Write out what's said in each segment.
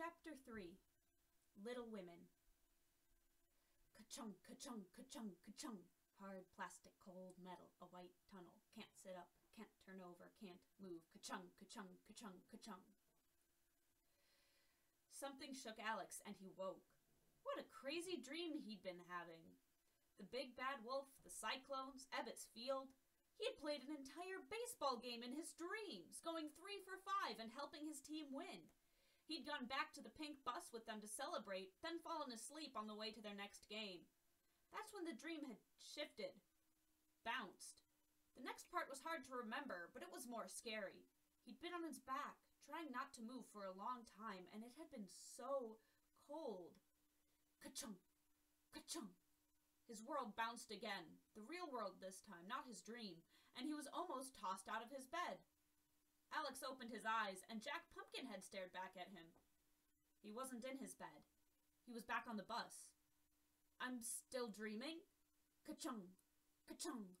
Chapter 3 Little Women Ka-chung, ka-chung, ka-chung, ka-chung. Hard plastic, cold metal, a white tunnel. Can't sit up, can't turn over, can't move. Ka-chung, ka-chung, ka-chung, ka-chung. Something shook Alex and he woke. What a crazy dream he'd been having. The big bad wolf, the cyclones, Ebbets Field. He had played an entire baseball game in his dreams, going three for five and helping his team win. He'd gone back to the pink bus with them to celebrate, then fallen asleep on the way to their next game. That's when the dream had shifted, bounced. The next part was hard to remember, but it was more scary. He'd been on his back, trying not to move for a long time, and it had been so cold. Ka-chung! Ka-chung! His world bounced again, the real world this time, not his dream, and he was almost tossed out of his bed. Alex opened his eyes, and Jack Pumpkinhead stared back at him. He wasn't in his bed. He was back on the bus. I'm still dreaming? Ka-chung! Ka-chung!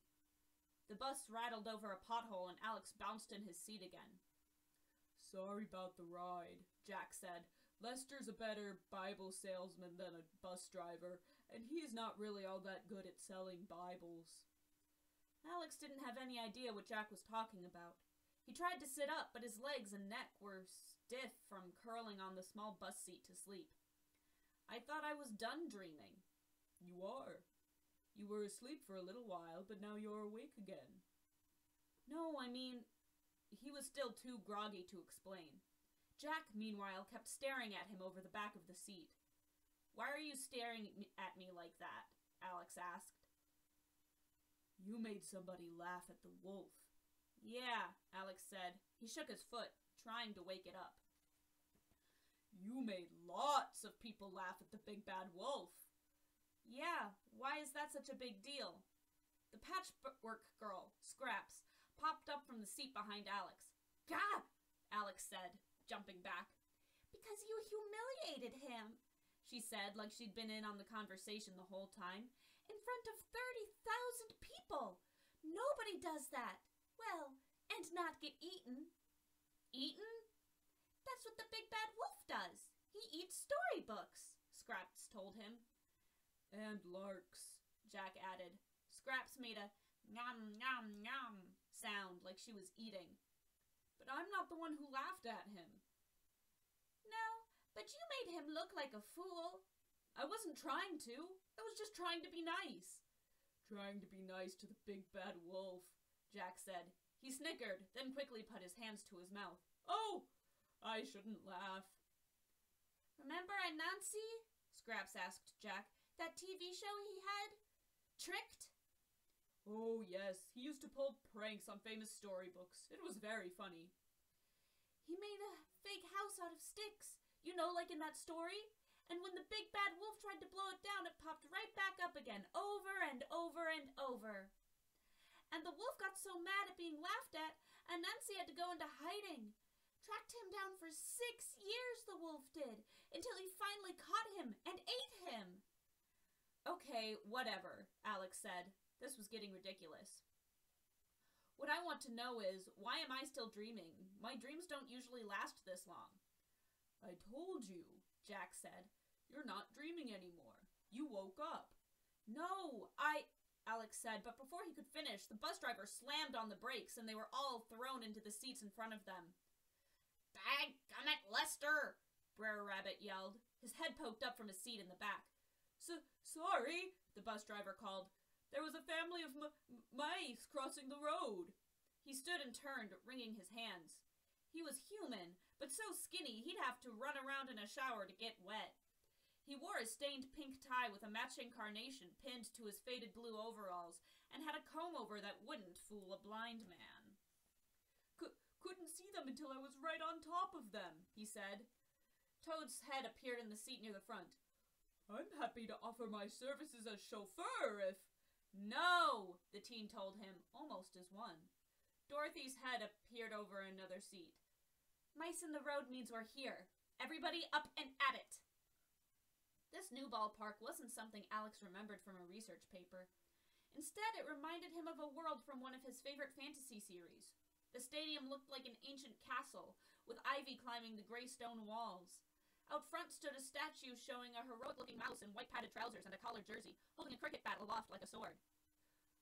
The bus rattled over a pothole, and Alex bounced in his seat again. Sorry about the ride, Jack said. Lester's a better Bible salesman than a bus driver, and he's not really all that good at selling Bibles. Alex didn't have any idea what Jack was talking about. He tried to sit up, but his legs and neck were stiff from curling on the small bus seat to sleep. I thought I was done dreaming. You are. You were asleep for a little while, but now you're awake again. No, I mean, he was still too groggy to explain. Jack, meanwhile, kept staring at him over the back of the seat. Why are you staring at me like that? Alex asked. You made somebody laugh at the wolf. Yeah, Alex said. He shook his foot, trying to wake it up. You made lots of people laugh at the big bad wolf. Yeah, why is that such a big deal? The patchwork girl, Scraps, popped up from the seat behind Alex. Gah! Alex said, jumping back. Because you humiliated him, she said, like she'd been in on the conversation the whole time. In front of 30,000 people! Nobody does that! Well, and not get eaten. Eaten? That's what the big bad wolf does. He eats storybooks, Scraps told him. And larks, Jack added. Scraps made a nom nom nom sound like she was eating. But I'm not the one who laughed at him. No, but you made him look like a fool. I wasn't trying to. I was just trying to be nice. Trying to be nice to the big bad wolf. Jack said. He snickered, then quickly put his hands to his mouth. Oh! I shouldn't laugh. Remember Anansi? Scraps asked Jack. That TV show he had? Tricked? Oh, yes. He used to pull pranks on famous storybooks. It was very funny. He made a fake house out of sticks. You know, like in that story? And when the big bad wolf tried to blow it down, it popped right back up again, over and over and over and the wolf got so mad at being laughed at, Anansi had to go into hiding. Tracked him down for six years, the wolf did, until he finally caught him and ate him. Okay, whatever, Alex said. This was getting ridiculous. What I want to know is, why am I still dreaming? My dreams don't usually last this long. I told you, Jack said. You're not dreaming anymore. You woke up. No, I... Alex said, but before he could finish, the bus driver slammed on the brakes and they were all thrown into the seats in front of them. Dadgummit, Lester! Brer Rabbit yelled. His head poked up from his seat in the back. So sorry, the bus driver called. There was a family of mice crossing the road. He stood and turned, wringing his hands. He was human, but so skinny he'd have to run around in a shower to get wet. He wore a stained pink tie with a matching carnation pinned to his faded blue overalls, and had a comb over that wouldn't fool a blind man. C couldn't see them until I was right on top of them, he said. Toad's head appeared in the seat near the front. I'm happy to offer my services as chauffeur if... No, the teen told him, almost as one. Dorothy's head appeared over another seat. Mice in the road means we're here. Everybody up and at it! New ballpark wasn't something Alex remembered from a research paper. Instead, it reminded him of a world from one of his favorite fantasy series. The stadium looked like an ancient castle, with ivy climbing the gray stone walls. Out front stood a statue showing a heroic looking mouse in white padded trousers and a collared jersey, holding a cricket bat aloft like a sword.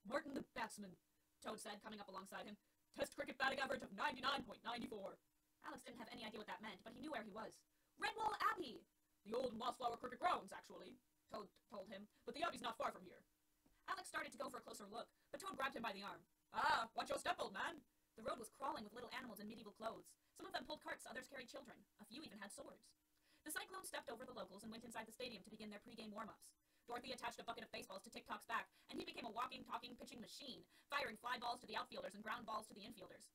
Martin the batsman, Toad said, coming up alongside him. Test cricket batting average of 99.94. Alex didn't have any idea what that meant, but he knew where he was. Redwall Abbey! The old Mossflower Cricket Grounds, actually, Toad told him, but the Abbey's not far from here. Alex started to go for a closer look, but Toad grabbed him by the arm. Ah, watch your step, old man! The road was crawling with little animals in medieval clothes. Some of them pulled carts, others carried children. A few even had swords. The Cyclone stepped over the locals and went inside the stadium to begin their pregame warm-ups. Dorothy attached a bucket of baseballs to Tik-Tok's back, and he became a walking, talking pitching machine, firing fly balls to the outfielders and ground balls to the infielders.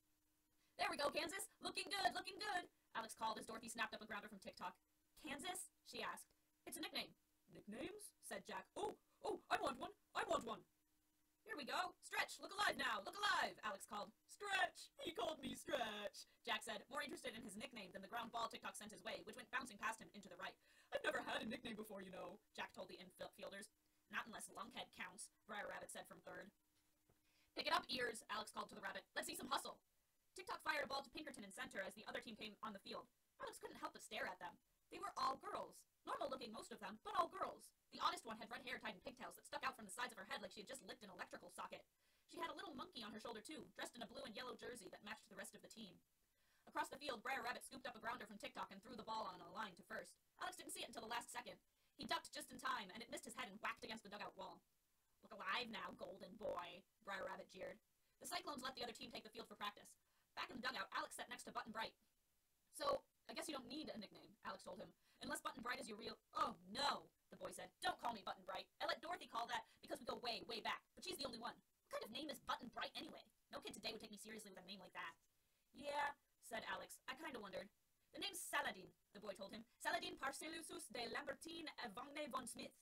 There we go, Kansas! Looking good, looking good! Alex called as Dorothy snapped up a grounder from Tik-Tok. Kansas? she asked. It's a nickname. Nicknames? said Jack. Oh, oh, I want one! I want one! Here we go. Stretch, look alive now. Look alive, Alex called. Stretch! He called me Stretch, Jack said, more interested in his nickname than the ground ball Tik-Tok sent his way, which went bouncing past him into the right. I've never had a nickname before, you know, Jack told the infielders. Not unless Lunkhead counts, Briar Rabbit said from third. Pick it up, ears, Alex called to the rabbit. Let's see some hustle. Tik-Tok fired a ball to Pinkerton in center as the other team came on the field. Alex couldn't help but stare at them. They were all girls. Normal looking, most of them, but all girls. The oddest one had red hair tied in pigtails that stuck out from the sides of her head like she had just licked an electrical socket. She had a little monkey on her shoulder, too, dressed in a blue and yellow jersey that matched the rest of the team. Across the field, Briar Rabbit scooped up a grounder from Tik-Tok and threw the ball on a line to first. Alex didn't see it until the last second. He ducked just in time, and it missed his head and whacked against the dugout wall. Look alive now, golden boy, Briar Rabbit jeered. The Cyclones let the other team take the field for practice. Back in the dugout, Alex sat next to Button Bright. So, I guess you don't need a nickname, Alex told him. Unless Button Bright is your real- Oh, no, the boy said. Don't call me Button Bright. I let Dorothy call that because we go way, way back, but she's the only one. What kind of name is Button Bright anyway? No kid today would take me seriously with a name like that. Yeah, said Alex. I kinda wondered. The name's Saladin, the boy told him. Saladin Paracelsus de Lambertine Evagne von Smith.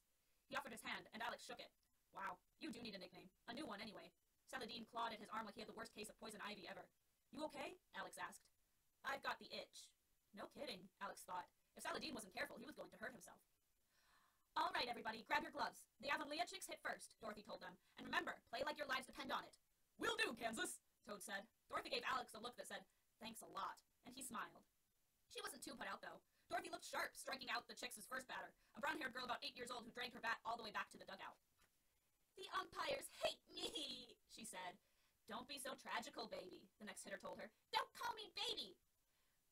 He offered his hand, and Alex shook it. Wow, you do need a nickname. A new one, anyway. Saladin clawed at his arm like he had the worst case of poison ivy ever. You okay? Alex asked. I've got the itch. No kidding, Alex thought. If Saladin wasn't careful, he was going to hurt himself. All right, everybody, grab your gloves. The Avonlea chicks hit first, Dorothy told them. And remember, play like your lives depend on it. Will do, Kansas, Toad said. Dorothy gave Alex a look that said, thanks a lot, and he smiled. She wasn't too put out, though. Dorothy looked sharp, striking out the chicks' first batter, a brown-haired girl about eight years old who dragged her bat all the way back to the dugout. The umpires hate me, she said. Don't be so tragical, baby, the next hitter told her. Don't call me baby!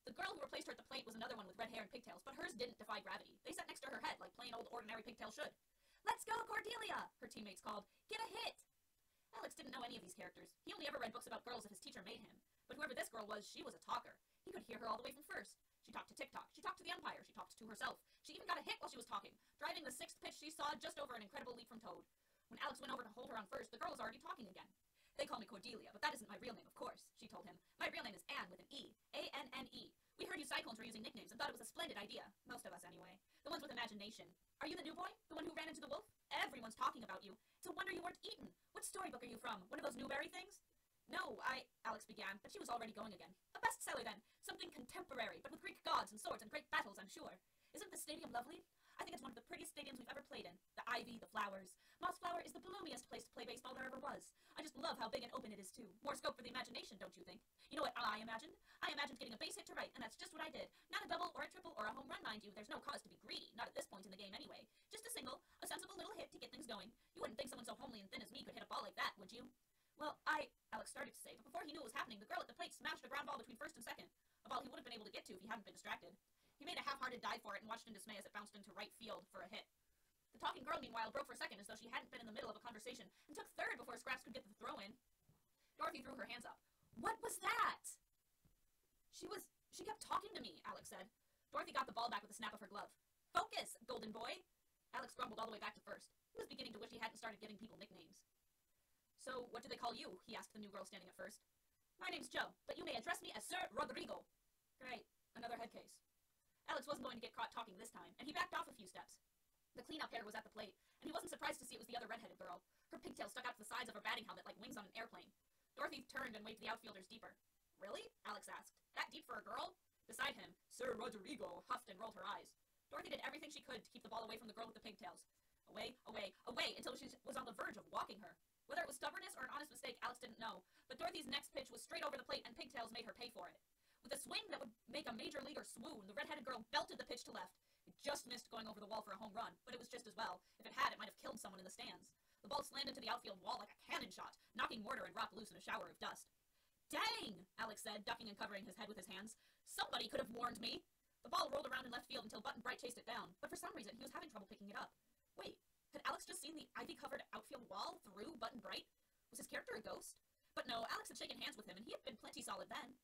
The girl who replaced her at the plate was another one with red hair and pigtails, but hers didn't defy gravity. They sat next to her head like plain old ordinary pigtails should. Let's go, Cordelia, her teammates called. Get a hit! Alex didn't know any of these characters. He only ever read books about girls that his teacher made him. But whoever this girl was, she was a talker. He could hear her all the way from first. She talked to Tik-Tok. She talked to the umpire. She talked to herself. She even got a hit while she was talking, driving the sixth pitch she saw just over an incredible leap from Toad. When Alex went over to hold her on first, the girl was already talking again. They call me Cordelia, but that isn't my real name, of course, she told him. My real name is Anne with an E. A-N-N-E. We heard you Cyclones were using nicknames and thought it was a splendid idea. Most of us, anyway. The ones with imagination. Are you the new boy? The one who ran into the wolf? Everyone's talking about you. It's a wonder you weren't eaten. What storybook are you from? One of those Newbery things? No, I... Alex began, but she was already going again. A bestseller, then. Something contemporary, but with Greek gods and swords and great battles, I'm sure. Isn't the stadium lovely? I think it's one of the prettiest stadiums we've ever played in. The ivy, the flowers. Mossflower is the bloomiest place to play baseball there ever was. I just love how big and open it is, too. More scope for the imagination, don't you think? You know what I imagined? I imagined getting a base hit to right, and that's just what I did. Not a double or a triple or a home run, mind you. There's no cause to be greedy. Not at this point in the game, anyway. Just a single, a sensible little hit to get things going. You wouldn't think someone so homely and thin as me could hit a ball like that, would you? Well, I... Alex started to say, but before he knew what was happening, the girl at the plate smashed a ground ball between first and second. A ball he would have been able to get to if he hadn't been distracted. He made a half-hearted dive for it and watched in dismay as it bounced into right field for a hit. The talking girl, meanwhile, broke for a second as though she hadn't been in the middle of a conversation and took third before Scraps could get the throw in. Dorothy threw her hands up. What was that? She was... She kept talking to me, Alex said. Dorothy got the ball back with a snap of her glove. Focus, golden boy! Alex grumbled all the way back to first. He was beginning to wish he hadn't started giving people nicknames. So, what do they call you? he asked the new girl standing at first. My name's Jo, but you may address me as Sir Roderigo. Great. Another head case. Alex wasn't going to get caught talking this time, and he backed off a few steps. The cleanup hair was at the plate, and he wasn't surprised to see it was the other redheaded girl. Her pigtails stuck out to the sides of her batting helmet like wings on an airplane. Dorothy turned and waved the outfielders deeper. Really? Alex asked. That deep for a girl? Beside him, Sir Roderigo huffed and rolled her eyes. Dorothy did everything she could to keep the ball away from the girl with the pigtails. Away, away, away, until she was on the verge of walking her. Whether it was stubbornness or an honest mistake, Alex didn't know, but Dorothy's next pitch was straight over the plate and pigtails made her pay for it. With a swing that would make a major leaguer swoon, the red-headed girl belted the pitch to left. It just missed going over the wall for a home run, but it was just as well. If it had, it might have killed someone in the stands. The ball slammed into the outfield wall like a cannon shot, knocking Mortar and Rock loose in a shower of dust. Dang! Alex said, ducking and covering his head with his hands. Somebody could have warned me. The ball rolled around in left field until Button Bright chased it down, but for some reason he was having trouble picking it up. Wait, had Alex just seen the ivy-covered outfield wall through Button Bright? Was his character a ghost? But no, Alex had shaken hands with him, and he had been plenty solid then.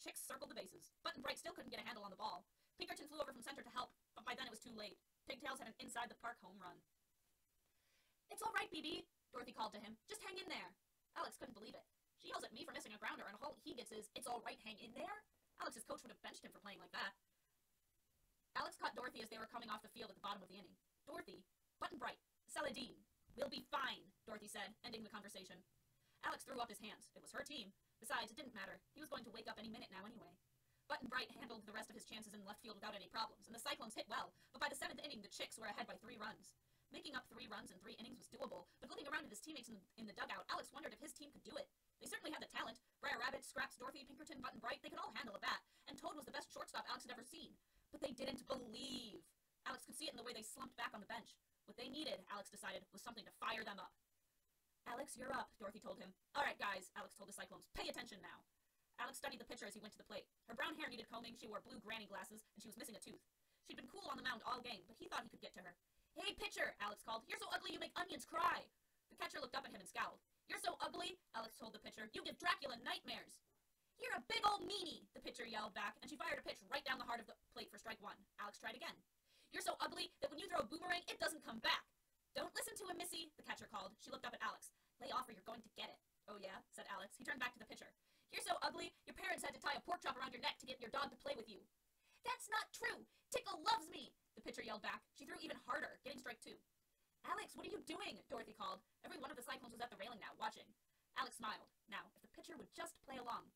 Chicks circled the bases. Button Bright still couldn't get a handle on the ball. Pinkerton flew over from center to help, but by then it was too late. Pigtails had an inside-the-park home run. It's all right, BB, Dorothy called to him. Just hang in there. Alex couldn't believe it. She yells at me for missing a grounder, and all he gets is, it's all right, hang in there? Alex's coach would have benched him for playing like that. Alex caught Dorothy as they were coming off the field at the bottom of the inning. Dorothy, Button Bright, Saladin, we'll be fine, Dorothy said, ending the conversation. Alex threw up his hands. It was her team. Besides, it didn't matter. He was going to wake up any minute now anyway. Button Bright handled the rest of his chances in left field without any problems, and the Cyclones hit well, but by the seventh inning, the Chicks were ahead by three runs. Making up three runs in three innings was doable, but looking around at his teammates in the, in the dugout, Alex wondered if his team could do it. They certainly had the talent. Briar Rabbit, Scraps, Dorothy, Pinkerton, Button Bright, they could all handle a bat, and Toad was the best shortstop Alex had ever seen. But they didn't believe. Alex could see it in the way they slumped back on the bench. What they needed, Alex decided, was something to fire them up. Alex, you're up, Dorothy told him. All right, guys, Alex told the Cyclones. Pay attention now. Alex studied the pitcher as he went to the plate. Her brown hair needed combing, she wore blue granny glasses, and she was missing a tooth. She'd been cool on the mound all game, but he thought he could get to her. Hey, pitcher, Alex called. You're so ugly you make onions cry. The catcher looked up at him and scowled. You're so ugly, Alex told the pitcher. You give Dracula nightmares. You're a big old meanie, the pitcher yelled back, and she fired a pitch right down the heart of the plate for strike one. Alex tried again. You're so ugly that when you throw a boomerang, it doesn't come back. Don't listen to him, Missy, the catcher called. She looked up at Alex. Lay off or you're going to get it. Oh yeah, said Alex. He turned back to the pitcher. You're so ugly, your parents had to tie a pork chop around your neck to get your dog to play with you. That's not true. Tickle loves me, the pitcher yelled back. She threw even harder, getting strike two. Alex, what are you doing? Dorothy called. Every one of the Cyclones was at the railing now, watching. Alex smiled. Now, if the pitcher would just play along.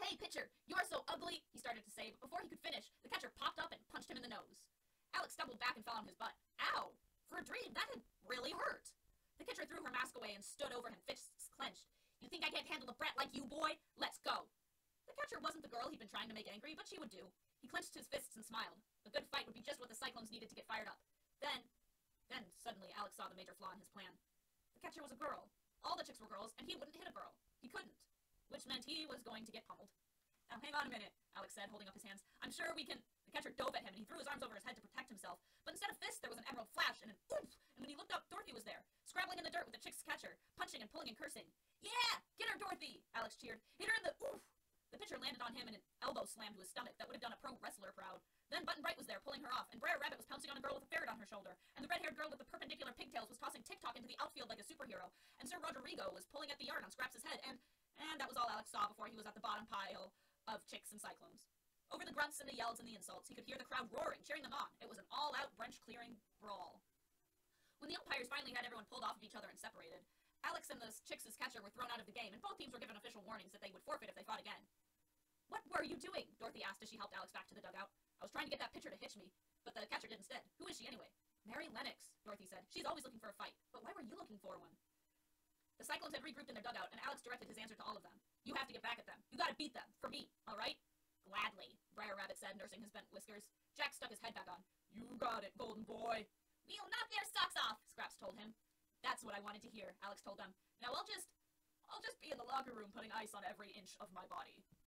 Hey, pitcher, you're so ugly, he started to say, but before he could finish, the catcher popped up and punched him in the nose. Alex stumbled back and fell on his butt. A dream, that had really hurt. The catcher threw her mask away and stood over him, fists clenched. You think I can't handle a brat like you, boy? Let's go. The catcher wasn't the girl he'd been trying to make angry, but she would do. He clenched his fists and smiled. A good fight would be just what the Cyclones needed to get fired up. Then, then suddenly Alex saw the major flaw in his plan. The catcher was a girl. All the chicks were girls, and he wouldn't hit a girl. He couldn't. Which meant he was going to get pummeled. Now, hang on a minute, Alex said, holding up his hands. I'm sure we can... The catcher dove at him, and he threw his arms over his head to protect himself. But instead of fists, there was an emerald flash and an oomph, and when he looked up, Dorothy was there, scrabbling in the dirt with the chick's catcher, punching and pulling and cursing. Yeah! Get her, Dorothy! Alex cheered. Hit her in the oof! The pitcher landed on him and an elbow slammed to his stomach that would have done a pro wrestler proud. Then Button Bright was there, pulling her off, and Briar Rabbit was pouncing on a girl with a ferret on her shoulder, and the red-haired girl with the perpendicular pigtails was tossing Tik-Tok into the outfield like a superhero, and Sir Roderigo was pulling at the yarn on Scraps' head, and... And that was all Alex saw before he was at the bottom pile of chicks and cyclones. Over the grunts and the yells and the insults, he could hear the crowd roaring, cheering them on. It was an all-out branch-clearing brawl. When the umpires finally had everyone pulled off of each other and separated, Alex and the chicks' catcher were thrown out of the game, and both teams were given official warnings that they would forfeit if they fought again. What were you doing? Dorothy asked as she helped Alex back to the dugout. I was trying to get that pitcher to hitch me, but the catcher did instead. Who is she anyway? Mary Lennox, Dorothy said. She's always looking for a fight. But why were you looking for one? The Cyclones had regrouped in their dugout, and Alex directed his answer to all of them. You have to get back at them. You gotta beat them. For me, alright? Gladly, Briar Rabbit said, nursing his bent whiskers. Jack stuck his head back on. You got it, golden boy. We'll knock their socks off, Scraps told him. That's what I wanted to hear, Alex told them. Now I'll just... I'll just be in the locker room putting ice on every inch of my body.